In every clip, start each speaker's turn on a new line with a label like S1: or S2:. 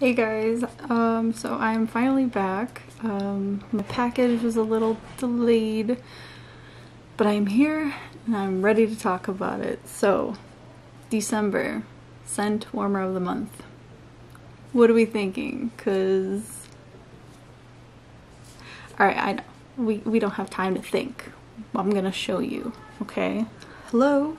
S1: Hey guys, um, so I'm finally back. Um, my package was a little delayed, but I'm here and I'm ready to talk about it. So, December, scent warmer of the month. What are we thinking? Cause, alright, I know, we, we don't have time to think. I'm gonna show you, okay? Hello?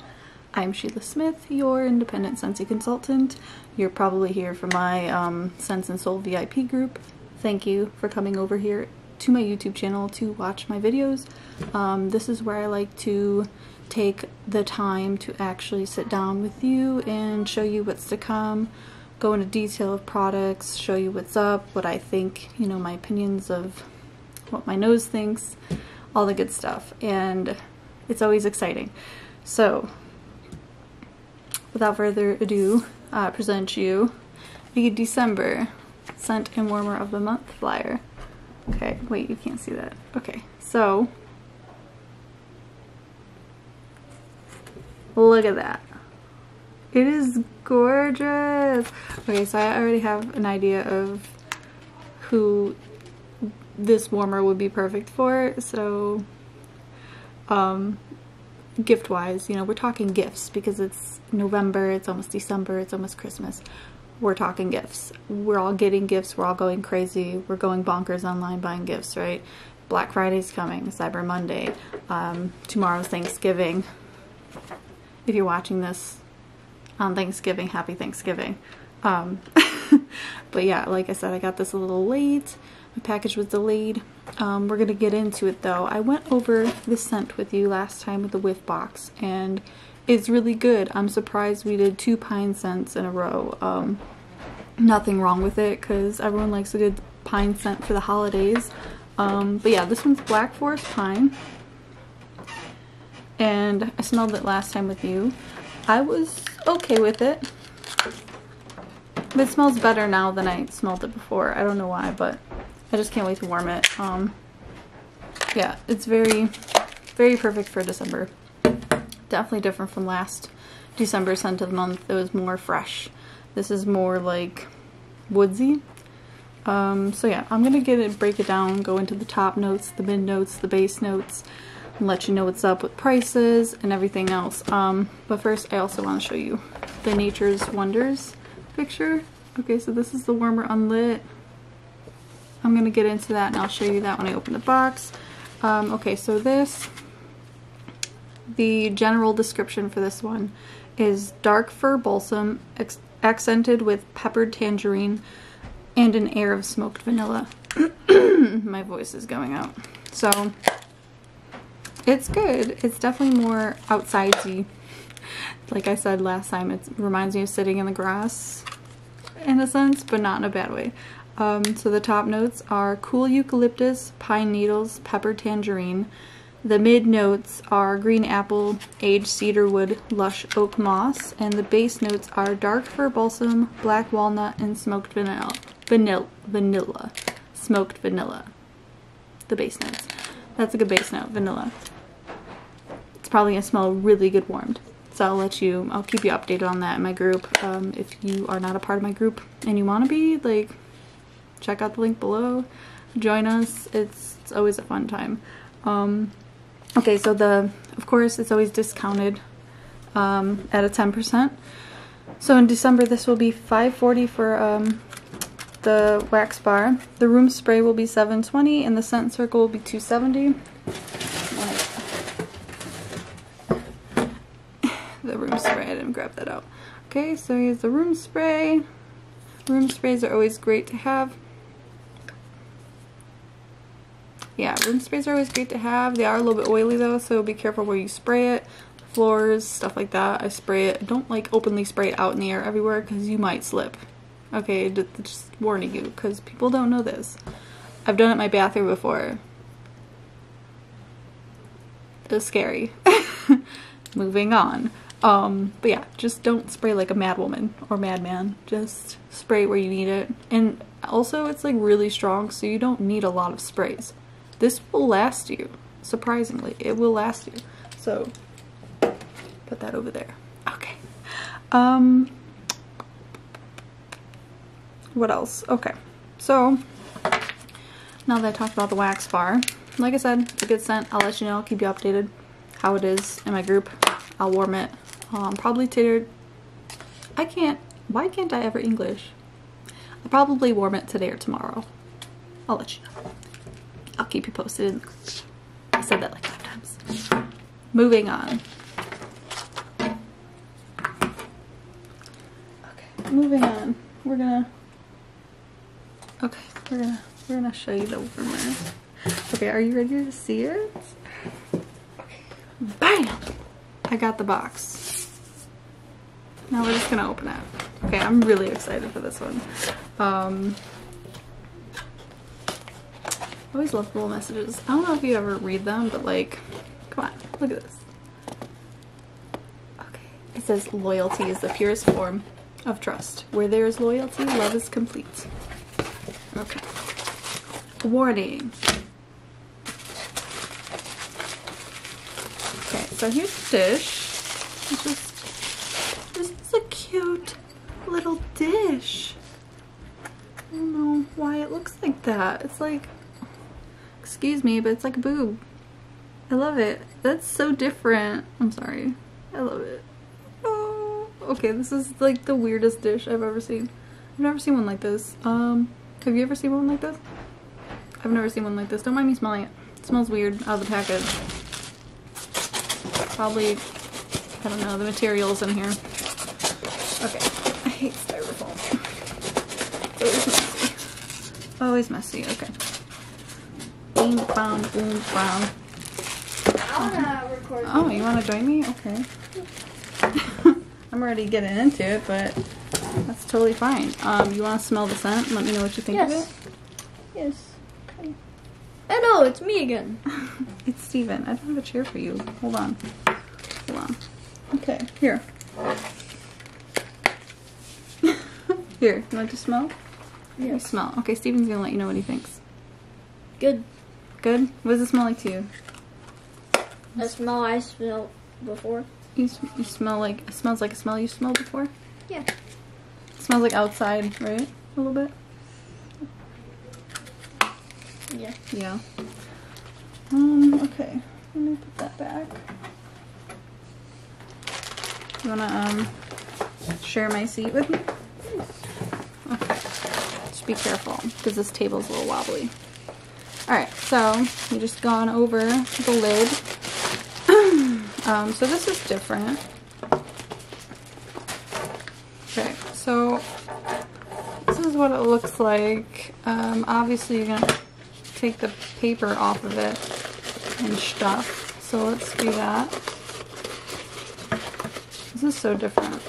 S1: I'm Sheila Smith, your independent Scentsy consultant. You're probably here for my um, Scents and Soul VIP group. Thank you for coming over here to my YouTube channel to watch my videos. Um, this is where I like to take the time to actually sit down with you and show you what's to come, go into detail of products, show you what's up, what I think, you know, my opinions of what my nose thinks, all the good stuff. And it's always exciting. So without further ado, uh, present you the December Scent and Warmer of the Month flyer. Okay, wait, you can't see that. Okay, so look at that. It is gorgeous. Okay, so I already have an idea of who this warmer would be perfect for. So, um, gift wise, you know, we're talking gifts because it's November, it's almost December, it's almost Christmas. We're talking gifts. We're all getting gifts, we're all going crazy, we're going bonkers online buying gifts, right? Black Friday's coming, Cyber Monday, um, tomorrow's Thanksgiving. If you're watching this on Thanksgiving, happy Thanksgiving. Um, but yeah, like I said, I got this a little late. My package was delayed. Um, we're gonna get into it though. I went over the scent with you last time with the whiff box and it's really good. I'm surprised we did two pine scents in a row. Um, nothing wrong with it because everyone likes a good pine scent for the holidays. Um, but yeah, this one's Black Forest Pine. And I smelled it last time with you. I was okay with it. It smells better now than I smelled it before. I don't know why, but I just can't wait to warm it. Um, yeah, it's very, very perfect for December. Definitely different from last December scent of the month. It was more fresh. This is more like woodsy. Um, so yeah, I'm gonna get it, break it down, go into the top notes, the mid notes, the base notes, and let you know what's up with prices and everything else. Um, but first, I also want to show you the Nature's Wonders picture. Okay, so this is the warmer unlit. I'm going to get into that and I'll show you that when I open the box. Um, okay, so this, the general description for this one is dark fir balsam accented with peppered tangerine and an air of smoked vanilla. My voice is going out. So, it's good. It's definitely more outsidesy. Like I said last time, it reminds me of sitting in the grass in a sense, but not in a bad way. Um, so the top notes are cool eucalyptus, pine needles, pepper tangerine. The mid notes are green apple, aged cedarwood, lush oak moss, and the base notes are dark fir balsam, black walnut, and smoked vanilla. Vanilla. Vanilla. Smoked vanilla. The base notes. That's a good base note, vanilla. It's probably gonna smell really good warmed. So I'll let you, I'll keep you updated on that in my group. Um, if you are not a part of my group and you want to be, like, check out the link below. Join us. It's, it's always a fun time. Um, okay, so the, of course, it's always discounted um, at a 10%. So in December, this will be 540 for um, the wax bar. The room spray will be 720 and the scent circle will be 270. the room spray, I didn't grab that out. Okay, so here's the room spray. Room sprays are always great to have yeah, room sprays are always great to have. They are a little bit oily though, so be careful where you spray it. Floors, stuff like that. I spray it. Don't like openly spray it out in the air everywhere because you might slip. Okay, just warning you because people don't know this. I've done it in my bathroom before. It's scary. Moving on. Um, but yeah, just don't spray like a madwoman or madman. Just spray where you need it. And also it's like really strong so you don't need a lot of sprays. This will last you, surprisingly. It will last you. So, put that over there. Okay. Um, what else? Okay, so now that I talked about the wax bar, like I said, it's a good scent. I'll let you know. I'll keep you updated how it is in my group. I'll warm it. Um, probably today. I can't. Why can't I ever English? I'll probably warm it today or tomorrow. I'll let you know. Keep you posted. I said that like five times. Moving on. Okay, moving on. We're gonna. Okay, we're gonna we're gonna show you the warmer. Okay, are you ready to see it? Bam! I got the box. Now we're just gonna open it. Okay, I'm really excited for this one. Um, I always love little messages. I don't know if you ever read them, but like, come on, look at this. Okay, it says loyalty is the purest form of trust. Where there is loyalty, love is complete. Okay. Warning. Okay, so here's the dish. It's just, this is a cute little dish. I don't know why it looks like that. It's like, excuse me, but it's like a boob. I love it. That's so different. I'm sorry. I love it. Oh, okay, this is like the weirdest dish I've ever seen. I've never seen one like this. Um, have you ever seen one like this? I've never seen one like this. Don't mind me smelling it. It smells weird out of the package. Probably, I don't know, the materials in here. Okay, I hate styrofoam. It's always messy. Always messy, okay. Bang, boom, bang.
S2: I wanna record.
S1: Oh, you want to join me? Okay. I'm already getting into it, but that's totally fine. Um, you want to smell the scent? Let me know what you think of it.
S2: Yes. Yes. Oh no, it's me again.
S1: It's Steven. I don't have a chair for you. Hold on. Hold on. Okay, here. here, you want to smell? You smell. Okay, Steven's gonna let you know what he thinks.
S2: Good.
S1: Good? What does it smell like to you?
S2: The smell I smelled before.
S1: You, you smell like, it smells like a smell you smelled before?
S2: Yeah.
S1: It smells like outside, right? A little bit?
S2: Yeah.
S1: Yeah. Um, okay. Let me put that back. You wanna, um, share my seat with me? Okay. Just be careful, because this table's a little wobbly. Alright, so, we just gone over the lid. um, so this is different. Okay, so, this is what it looks like. Um, obviously you're gonna take the paper off of it and stuff. So let's do that. This is so different.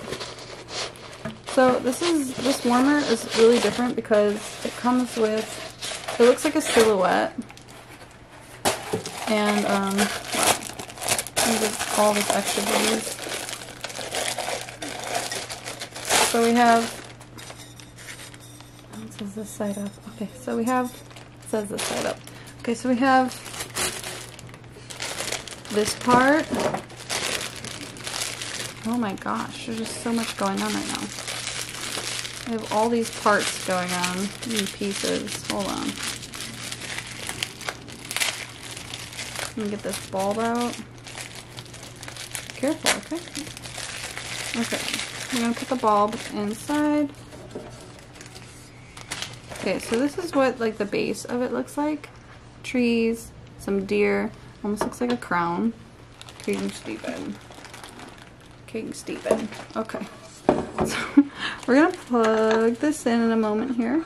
S1: So this is this warmer is really different because it comes with it looks like a silhouette and um all this extra goodies. So we have it says this side up. Okay, so we have says this side up. Okay, so we have this part. Oh my gosh, there's just so much going on right now. I have all these parts going on, these pieces. Hold on. Let me get this bulb out. Careful, okay? Okay, I'm gonna put the bulb inside. Okay, so this is what like the base of it looks like. Trees, some deer, almost looks like a crown. King Stephen. King Stephen. Okay. So we're gonna plug this in in a moment here.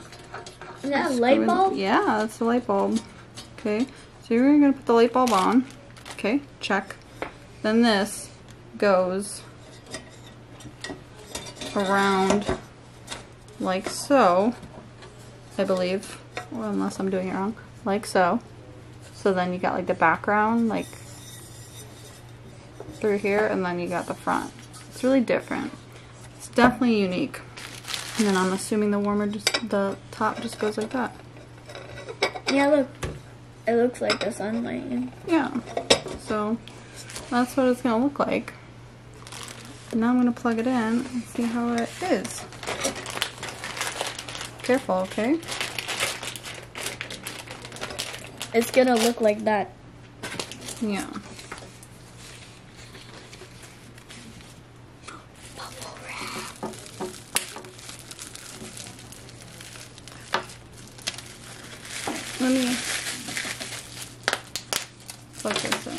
S2: Is that a light
S1: in-
S2: bulb?
S1: Yeah, that's the light bulb. Okay, so we're gonna put the light bulb on. Okay, check. Then this goes around like so, I believe. Or unless I'm doing it wrong. Like so. So then you got like the background, like through here, and then you got the front. It's really different. Definitely unique. And then I'm assuming the warmer just the top just goes like that.
S2: Yeah, look. It looks like the sunlight.
S1: Yeah. So that's what it's gonna look like. Now I'm gonna plug it in and see how it is. Careful, okay?
S2: It's gonna look like that.
S1: Yeah. Let me plug this in.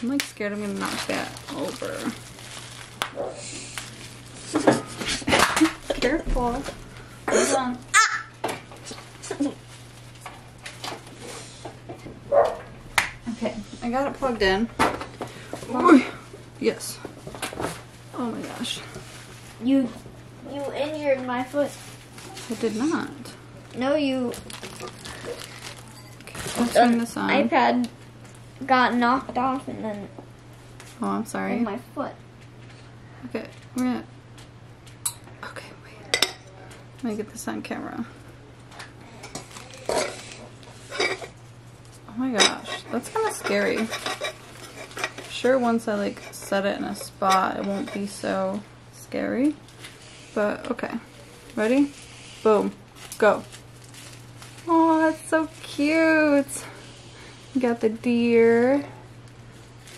S1: I'm like scared I'm gonna knock that over. Careful. Hold on. Okay, I got it plugged in. Ooh, Yes. Oh my gosh.
S2: You, you injured my foot.
S1: I did not.
S2: No, you.
S1: Let's
S2: the
S1: turn this on.
S2: iPad got knocked off and then
S1: Oh, I'm sorry.
S2: my foot.
S1: Okay, we're gonna. Okay, wait. Let me get this on camera. Oh my gosh, that's kind of scary. Sure, once I like set it in a spot, it won't be so scary. But okay, ready? Boom, go. Cute. You got the deer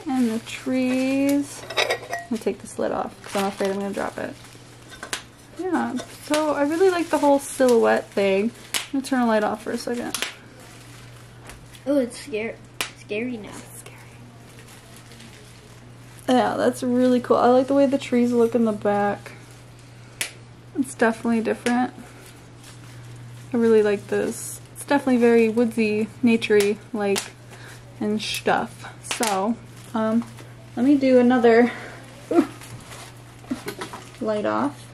S1: and the trees. I'm gonna take this lid off because I'm afraid I'm gonna drop it. Yeah, so I really like the whole silhouette thing. I'm gonna turn the light off for a second.
S2: Oh, it's scary. Scary now.
S1: Scary. Yeah, that's really cool. I like the way the trees look in the back. It's definitely different. I really like this. Definitely very woodsy, naturey like and stuff. So, um, let me do another light off.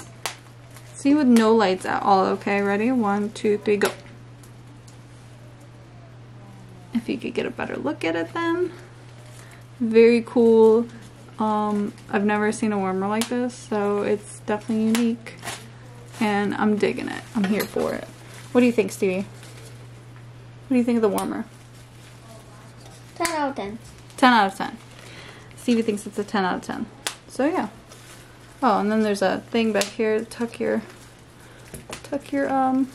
S1: See with no lights at all, okay? Ready? One, two, three, go. If you could get a better look at it then. Very cool. Um, I've never seen a warmer like this, so it's definitely unique. And I'm digging it. I'm here for it. What do you think, Stevie? What do you think of the warmer?
S2: 10 out of 10.
S1: 10 out of 10. Stevie thinks it's a 10 out of 10. So yeah. Oh, and then there's a thing back here to tuck your tuck your um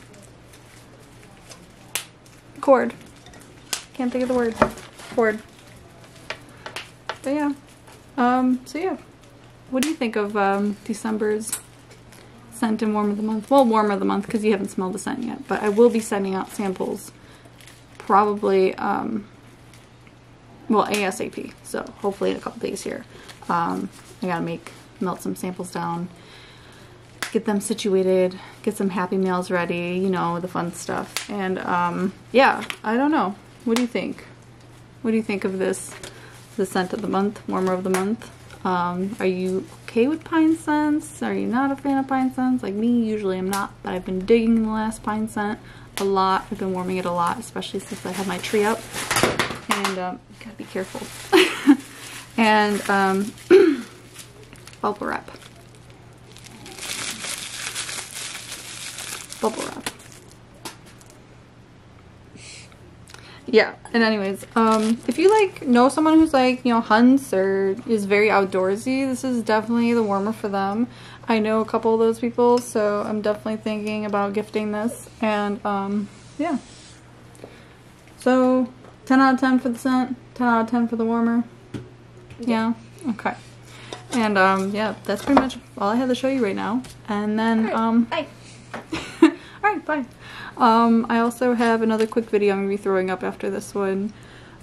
S1: cord. Can't think of the word. Cord. But yeah. Um, so yeah. What do you think of um December's scent and warm of the month? Well, warm of the month because you haven't smelled the scent yet, but I will be sending out samples probably um well ASAP. So hopefully in a couple days here. Um, I gotta make melt some samples down, get them situated, get some happy meals ready, you know, the fun stuff. And um, yeah, I don't know. What do you think? What do you think of this, the scent of the month, warmer of the month? Um, are you okay with pine scents? Are you not a fan of pine scents? Like me, usually I'm not, but I've been digging the last pine scent a lot. I've been warming it a lot, especially since I have my tree up. And um, gotta be careful. and um, bubble wrap. Bubble wrap. Yeah, and anyways, um, if you like know someone who's like, you know, hunts or is very outdoorsy, this is definitely the warmer for them. I know a couple of those people, so I'm definitely thinking about gifting this, and um, yeah. So, 10 out of 10 for the scent, 10 out of 10 for the warmer. Yeah, okay. And um, yeah, that's pretty much all I have to show you right now. And then um,
S2: Bye.
S1: Alright, bye. Um, I also have another quick video I'm going to be throwing up after this one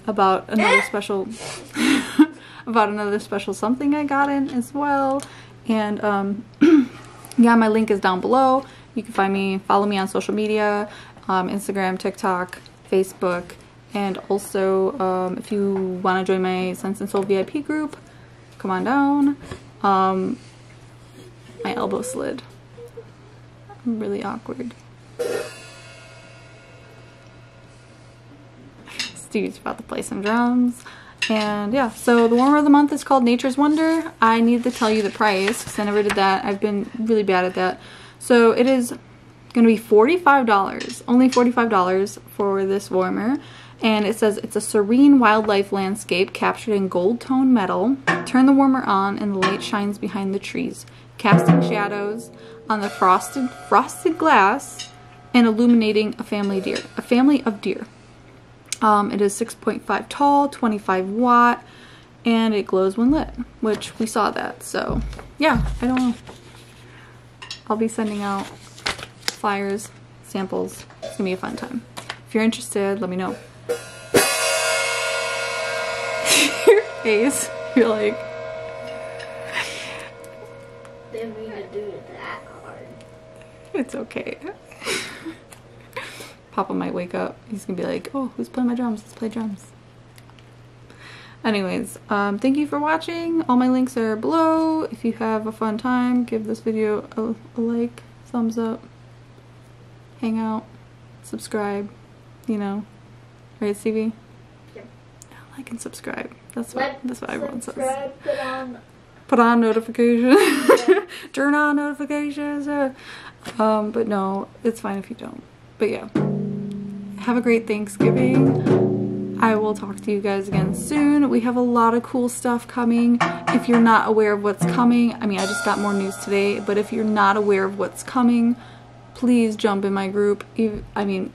S1: about another special about another special something I got in as well. And um, yeah, my link is down below. You can find me, follow me on social media, um, Instagram, TikTok, Facebook, and also um, if you want to join my Scents and Soul VIP group, come on down. Um, my elbow slid. I'm really awkward. Steve's about to play some drums. And yeah, so the warmer of the month is called Nature's Wonder. I need to tell you the price because I never did that. I've been really bad at that. So it is going to be $45, only $45 for this warmer. And it says it's a serene wildlife landscape captured in gold tone metal. Turn the warmer on and the light shines behind the trees, casting shadows on the frosted frosted glass and illuminating a family deer, a family of deer. Um, it is 6.5 tall, 25 watt, and it glows when lit, which we saw that. So yeah, I don't know. I'll be sending out flyers, samples. It's gonna be a fun time. If you're interested, let me know. Your face, you're like,
S2: Didn't mean to do it that hard.
S1: it's okay. Papa might wake up. He's gonna be like, oh, who's playing my drums? Let's play drums. Anyways, um, thank you for watching. All my links are below. If you have a fun time, give this video a, a like, thumbs up, hang out, subscribe, you know. Right, Stevie?
S2: Yeah.
S1: Like and subscribe. That's what
S2: Like,
S1: that's what everyone says.
S2: subscribe, put on
S1: Put on notifications. Turn on notifications. uh, Um, but no, it's fine if you don't. But yeah. Have a great Thanksgiving. I will talk to you guys again soon. We have a lot of cool stuff coming. If you're not aware of what's coming, I mean, I just got more news today, but if you're not aware of what's coming, please jump in my group. I mean,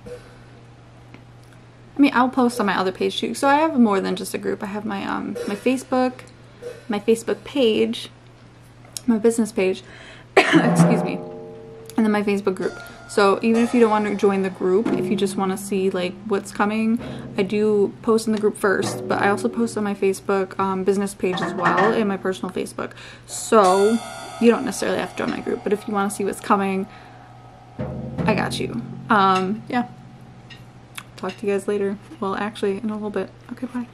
S1: I mean, I'll post on my other page too. So I have more than just a group. I have my um my Facebook, my Facebook page, my business page, excuse me, and then my Facebook group. So even if you don't want to join the group, if you just want to see like what's coming, I do post in the group first, but I also post on my Facebook um, business page as well and my personal Facebook. So you don't necessarily have to join my group, but if you want to see what's coming, I got you. Um, yeah. Talk to you guys later. Well, actually, in a little bit. Okay, bye.